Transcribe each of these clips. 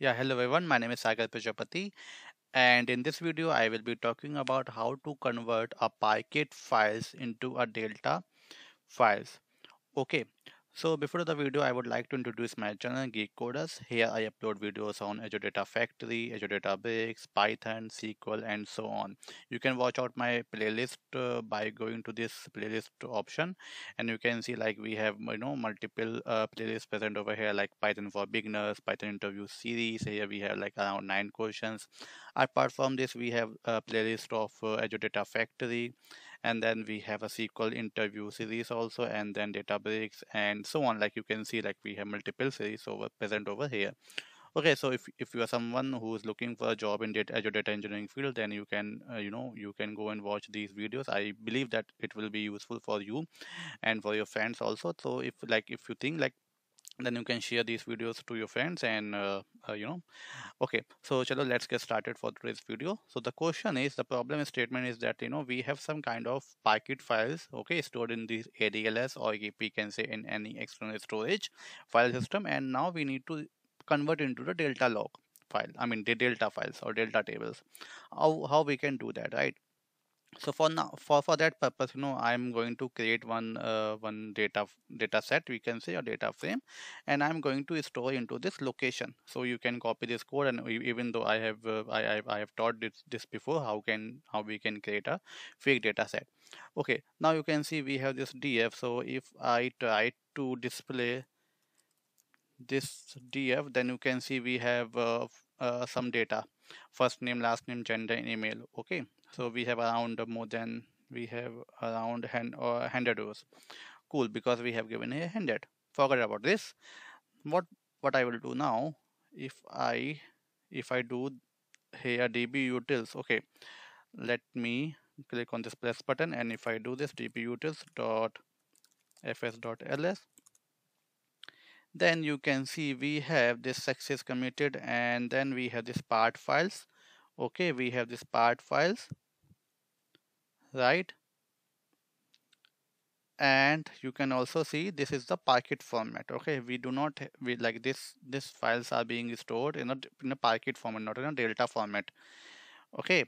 Yeah, hello everyone. My name is Sagar Prajapati, and in this video, I will be talking about how to convert a Parquet files into a Delta files. Okay, so before the video, I would like to introduce my channel Geek Coders. Here I upload videos on Azure Data Factory, Azure Databricks, Python, SQL, and so on. You can watch out my playlist uh, by going to this playlist option, and you can see like we have you know multiple uh, playlists present over here, like Python for beginners, Python interview series. Here we have like around nine questions. Apart from this, we have a playlist of uh, Azure Data Factory and then we have a SQL interview series also and then Databricks and so on. Like you can see like we have multiple series over present over here. Okay so if, if you are someone who is looking for a job in data azure data engineering field then you can uh, you know you can go and watch these videos. I believe that it will be useful for you and for your friends also. So if like if you think like then you can share these videos to your friends and uh, uh, you know. Okay so chalo let's get started for today's video. So the question is the problem statement is that you know we have some kind of Parquet files okay stored in this ADLS or we can say in any external storage file system and now we need to convert into the delta log file i mean the delta files or delta tables. How, how we can do that right so for now for for that purpose you know i'm going to create one uh, one data data set we can say a data frame and i'm going to store into this location. So you can copy this code and even though i have uh, I, I i have taught this, this before how can how we can create a fake data set. Okay now you can see we have this df so if i try to display this df then you can see we have uh, uh, some data first name last name gender email okay? So we have around more than we have around 100 uh, or 100 rows. Cool because we have given a 100 forget about this. What what i will do now if i if i do here db utils okay? Let me click on this plus button and if i do this db utils dot fs dot ls then you can see we have this success committed and then we have this part files. Okay we have this part files right? And you can also see this is the Parquet format okay? We do not we like this this files are being stored in a in a Parquet format not in a delta format okay?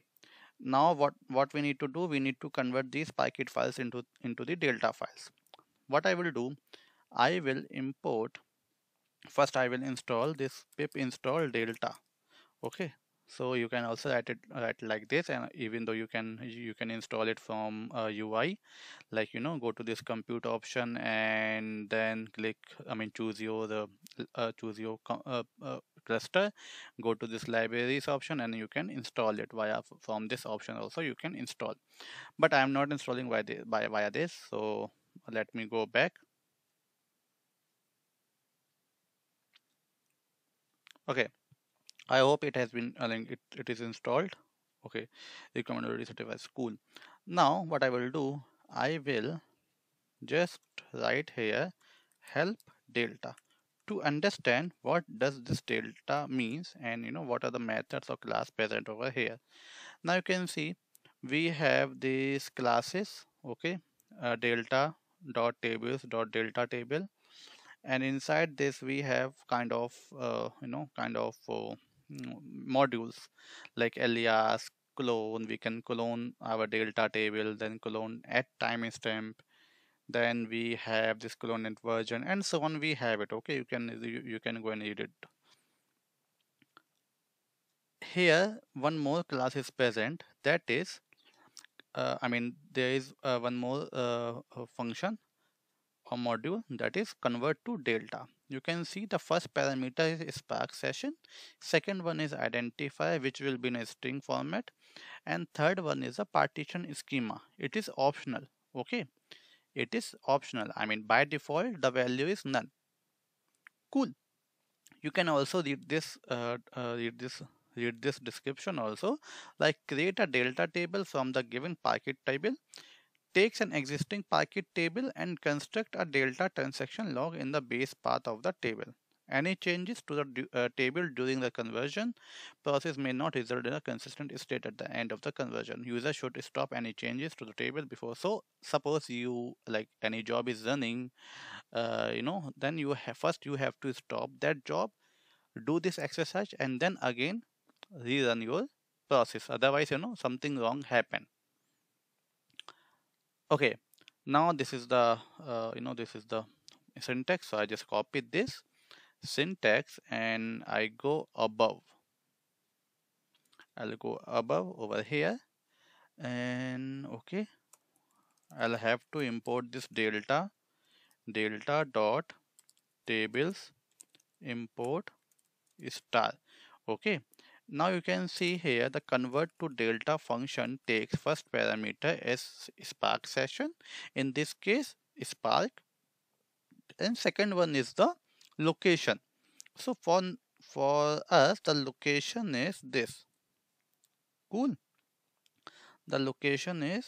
Now what what we need to do we need to convert these Parquet files into into the delta files. What I will do I will import first I will install this pip install delta. Okay. So you can also write it write like this and even though you can you can install it from uh, UI like you know go to this compute option and then click I mean choose your the uh, choose your uh, uh, cluster go to this libraries option and you can install it via from this option also you can install. But I am not installing by, the, by via this so let me go back okay. I hope it has been uh, it, it is installed. Okay. Recommend already certified school. Now what I will do I will just write here help delta to understand what does this delta means and you know what are the methods or class present over here. Now you can see we have these classes. Okay. Uh, delta dot tables dot delta table and inside this we have kind of uh, you know kind of uh, modules like alias clone. We can clone our delta table then clone at timestamp then we have this clone and version and so on we have it. Okay you can you, you can go and read it. Here one more class is present. That is uh, i mean there is uh, one more uh, function a module that is convert to delta. You can see the first parameter is spark session. Second one is identifier which will be in a string format. And third one is a partition schema. It is optional okay? It is optional. I mean by default the value is none. Cool. You can also read this uh, uh, read this read this description also. Like create a delta table from the given Parquet table takes an existing Parquet table and construct a delta transaction log in the base path of the table. Any changes to the uh, table during the conversion process may not result in a consistent state at the end of the conversion. User should stop any changes to the table before. So suppose you like any job is running, uh, you know, then you have first you have to stop that job do this exercise and then again rerun your process otherwise you know something wrong happened okay now this is the uh, you know this is the syntax. So I just copied this syntax and I go above. I'll go above over here. And okay I'll have to import this delta delta dot tables import star. Okay now you can see here the convert to delta function takes first parameter as spark session. In this case spark. And second one is the location. So for for us the location is this. Cool. The location is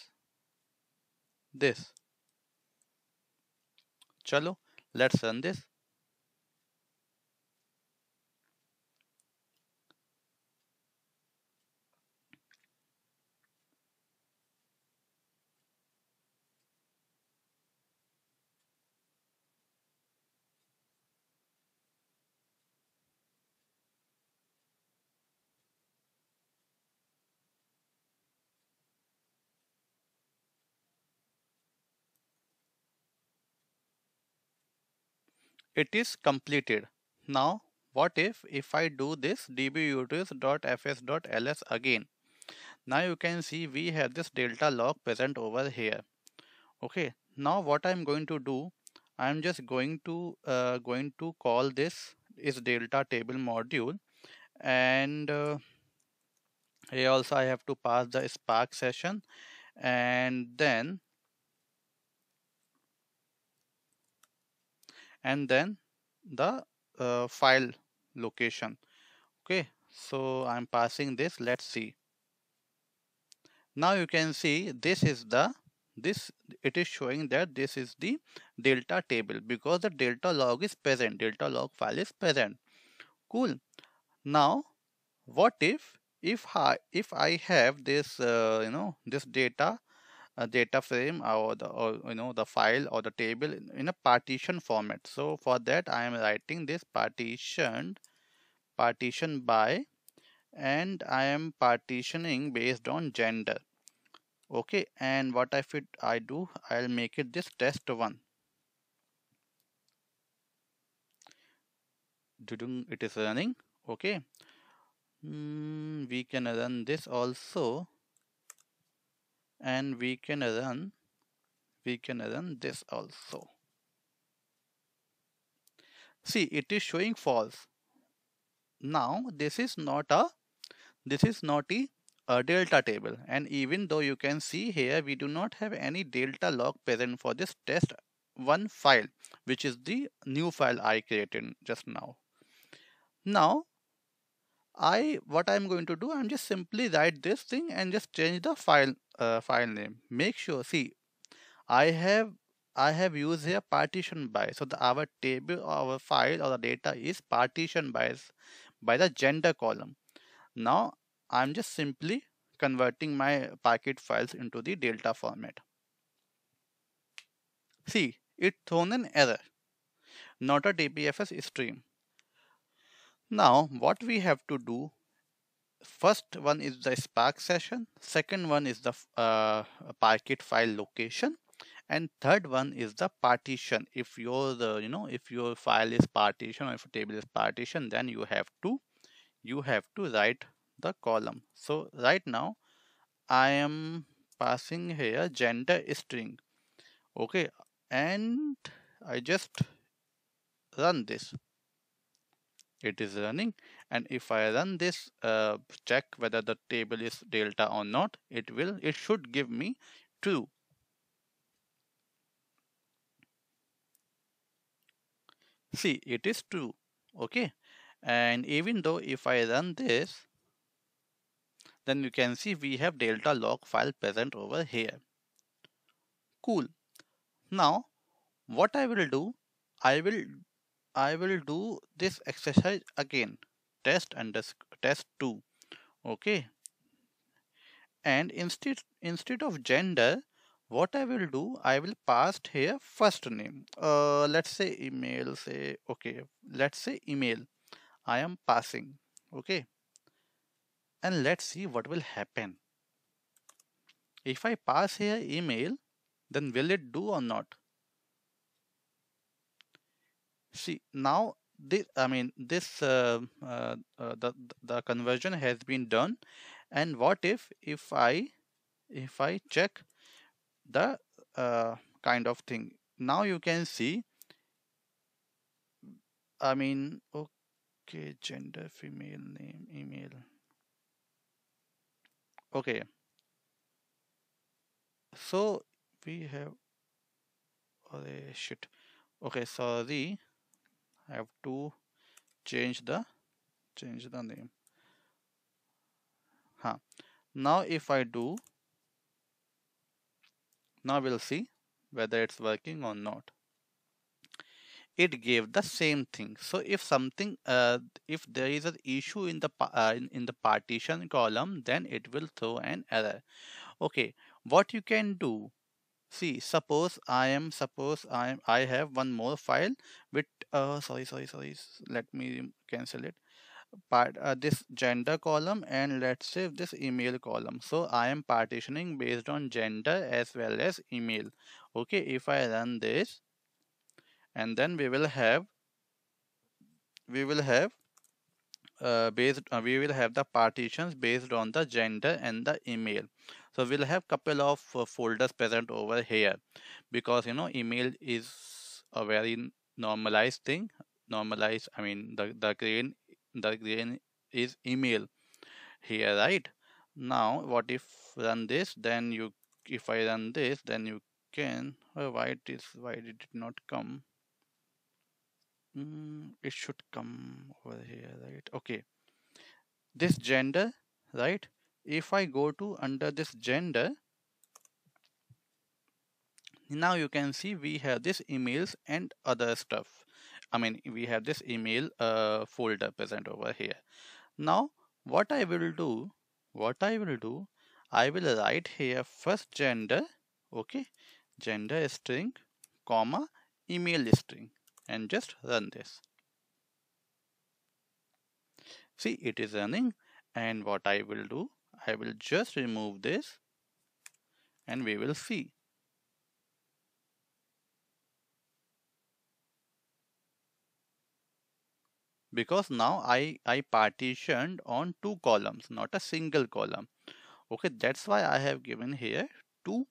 this. Chalo let's run this it is completed. Now what if if I do this dbutils.fs.ls again. Now you can see we have this delta log present over here. Okay. Now what I'm going to do, I'm just going to uh, going to call this is delta table module and uh, here also I have to pass the spark session and then and then the uh, file location. Okay so I'm passing this. Let's see. Now you can see this is the this it is showing that this is the delta table because the delta log is present. Delta log file is present. Cool. Now what if if I if I have this uh, you know this data data frame or the or you know the file or the table in a partition format. So for that I am writing this partitioned partition by and I am partitioning based on gender. Okay and what if it I do I'll make it this test one. It is running? Okay. Mm, we can run this also and we can run we can run this also. See it is showing false. Now this is not a this is not a, a delta table. And even though you can see here we do not have any delta log present for this test one file which is the new file I created just now. Now I what I'm going to do I'm just simply write this thing and just change the file uh, file name. Make sure see I have I have used here partition by so the our table our file or the data is partition by by the gender column. Now I'm just simply converting my Parquet files into the delta format. See it thrown an error. Not a DBFS stream now what we have to do first one is the spark session second one is the uh, Parquet file location and third one is the partition. If your the you know if your file is partition or if table is partition then you have to you have to write the column. So right now I am passing here gender string. Okay and I just run this it is running. And if I run this uh, check whether the table is delta or not it will it should give me true see it is true okay? And even though if I run this then you can see we have delta log file present over here. Cool. Now what I will do I will I will do this exercise again. Test and test 2 okay. And instead instead of gender what I will do I will pass here first name. Uh, let's say email say okay let's say email. I am passing. Okay. And let's see what will happen. If I pass here email then will it do or not see now this i mean this uh, uh, uh, the the conversion has been done. And what if if i if i check the uh, kind of thing? Now you can see i mean okay gender female name email. Okay. So we have oh shit. Okay sorry I have to change the change the name. Huh. now if I do now we'll see whether it's working or not. It gave the same thing. So if something uh, if there is an issue in the uh, in, in the partition column then it will throw an error. Okay. What you can do see suppose i am suppose i am i have one more file with uh sorry sorry sorry let me cancel it. Part uh, this gender column and let's say this email column. So i am partitioning based on gender as well as email. Okay if i run this and then we will have we will have uh, based uh, we will have the partitions based on the gender and the email so we'll have couple of uh, folders present over here because you know email is a very normalized thing. Normalized i mean the the green the green is email here right? Now what if run this? Then you if i run this then you can oh, why it is why did it not come? Mm, it should come over here right? Okay. This gender right if I go to under this gender now you can see we have this emails and other stuff. I mean we have this email uh, folder present over here. Now what I will do what I will do I will write here first gender okay gender string comma email string and just run this. See it is running and what I will do I will just remove this and we will see. Because now I, I partitioned on two columns, not a single column. Okay, that's why I have given here two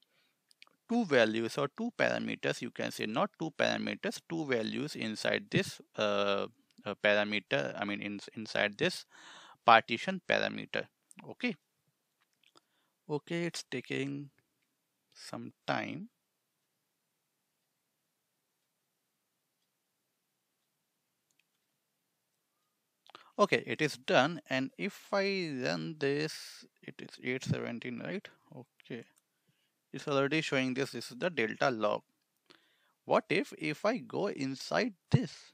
two values or two parameters you can say not two parameters two values inside this uh, uh, parameter I mean in, inside this partition parameter okay okay it's taking some time. Okay it is done and if I run this it is 817 right? Okay. It's already showing this this is the delta log. What if if I go inside this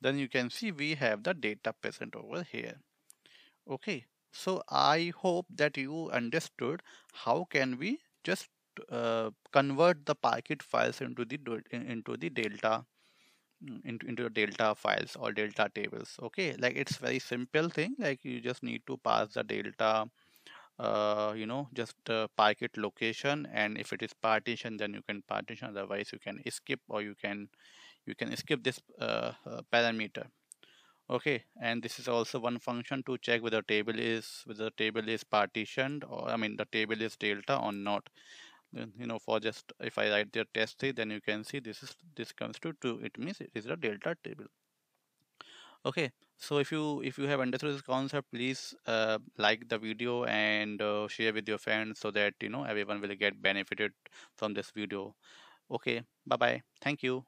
then you can see we have the data present over here. Okay so i hope that you understood how can we just uh, convert the Parquet files into the into the delta mm, into, into delta files or delta tables. Okay like it's very simple thing like you just need to pass the delta uh, you know just uh, Parquet location and if it is partition then you can partition otherwise you can skip or you can you can skip this uh, uh, parameter. Okay and this is also one function to check whether table is whether the table is partitioned or i mean the table is delta or not. You know for just if i write the test three then you can see this is this comes to two. It means it is a delta table. Okay so if you if you have understood this concept please uh, like the video and uh, share with your friends so that you know everyone will get benefited from this video. Okay bye bye thank you